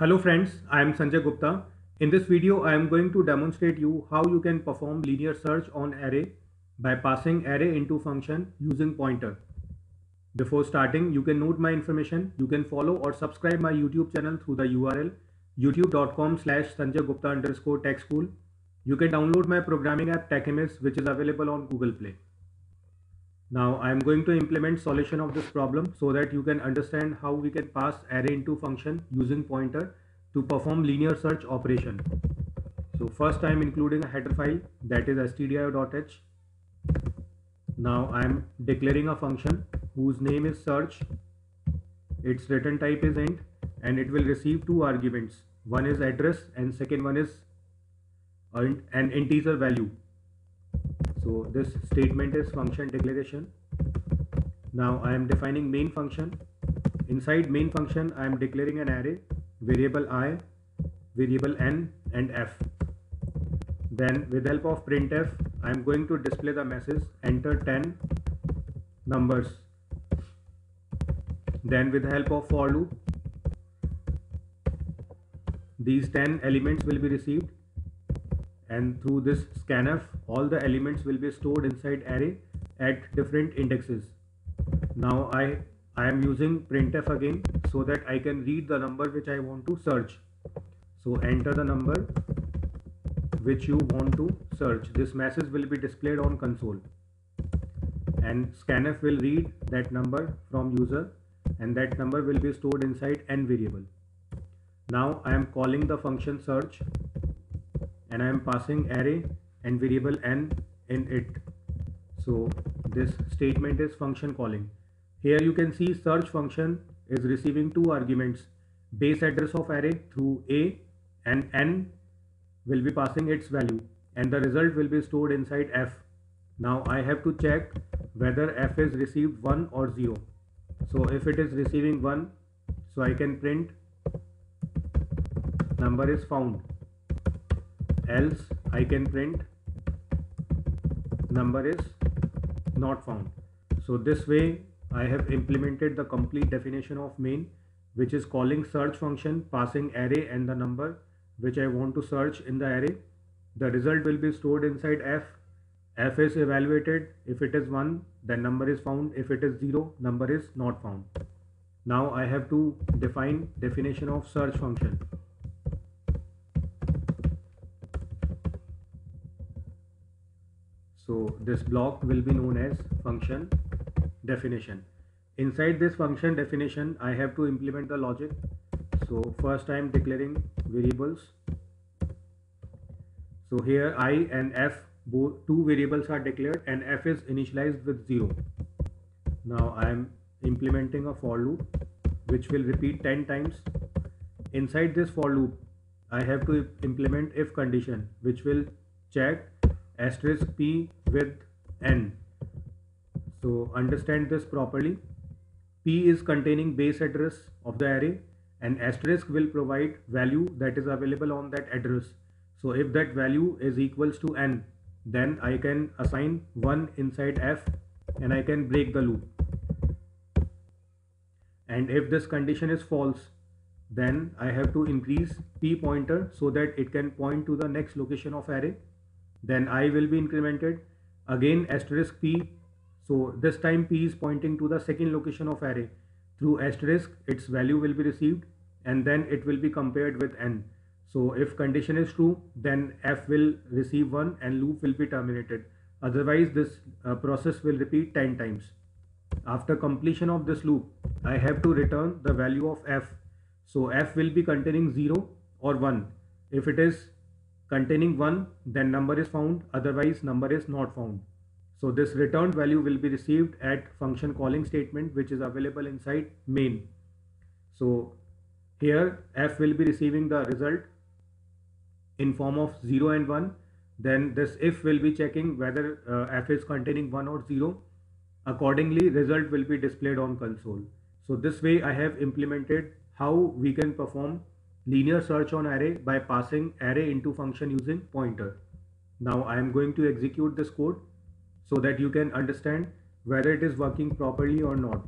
Hello friends, I am Sanjay Gupta. In this video, I am going to demonstrate you how you can perform linear search on array by passing array into function using pointer. Before starting, you can note my information. You can follow or subscribe my YouTube channel through the URL youtube.com slash Sanjay Gupta underscore tech school. You can download my programming app TechImage which is available on Google Play. Now I am going to implement solution of this problem so that you can understand how we can pass array into function using pointer to perform linear search operation. So first I am including a header file that is stdio.h. Now I am declaring a function whose name is search. Its return type is int and it will receive two arguments. One is address and second one is an integer value so this statement is function declaration. Now I am defining main function. Inside main function I am declaring an array variable i variable n and f. Then with help of printf I am going to display the message enter 10 numbers. Then with the help of for loop these 10 elements will be received and through this scanf all the elements will be stored inside array at different indexes. Now i i am using printf again so that i can read the number which i want to search. So enter the number which you want to search. This message will be displayed on console. And scanf will read that number from user and that number will be stored inside n variable. Now i am calling the function search and I am passing array and variable n in it. So this statement is function calling. Here you can see search function is receiving two arguments base address of array through a and n will be passing its value and the result will be stored inside f. Now I have to check whether f is received 1 or 0. So if it is receiving 1 so I can print number is found else I can print number is not found. So this way I have implemented the complete definition of main which is calling search function passing array and the number which I want to search in the array. The result will be stored inside f. f is evaluated. If it is 1 then number is found. If it is 0 number is not found. Now I have to define definition of search function. So this block will be known as function definition. Inside this function definition, I have to implement the logic. So first I am declaring variables. So here i and f both two variables are declared and f is initialized with 0. Now I am implementing a for loop which will repeat 10 times. Inside this for loop, I have to implement if condition which will check asterisk p with n. So understand this properly. P is containing base address of the array and asterisk will provide value that is available on that address. So if that value is equals to n then I can assign 1 inside f and I can break the loop. And if this condition is false then I have to increase p pointer so that it can point to the next location of array then i will be incremented. Again asterisk p. So this time p is pointing to the second location of array. Through asterisk its value will be received and then it will be compared with n. So if condition is true then f will receive 1 and loop will be terminated. Otherwise this uh, process will repeat 10 times. After completion of this loop i have to return the value of f. So f will be containing 0 or 1 if it is containing 1 then number is found otherwise number is not found. So this returned value will be received at function calling statement which is available inside main. So here f will be receiving the result in form of 0 and 1 then this if will be checking whether uh, f is containing 1 or 0 accordingly result will be displayed on console. So this way i have implemented how we can perform linear search on array by passing array into function using pointer. Now I am going to execute this code so that you can understand whether it is working properly or not.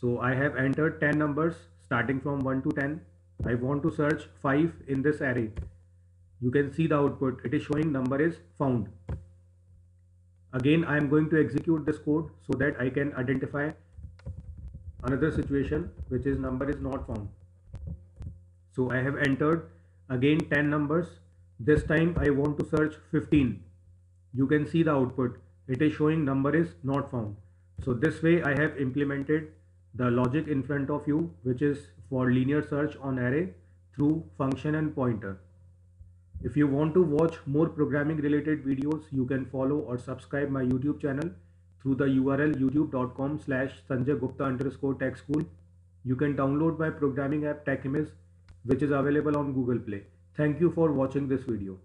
So I have entered 10 numbers starting from 1 to 10. I want to search 5 in this array. You can see the output. It is showing number is found. Again, I am going to execute this code so that I can identify another situation which is number is not found. So I have entered again 10 numbers. This time I want to search 15. You can see the output. It is showing number is not found. So this way I have implemented the logic in front of you which is for linear search on array through function and pointer. If you want to watch more programming related videos, you can follow or subscribe my YouTube channel through the URL youtube.com slash Sanjay Gupta underscore tech school. You can download my programming app TechImage which is available on Google Play. Thank you for watching this video.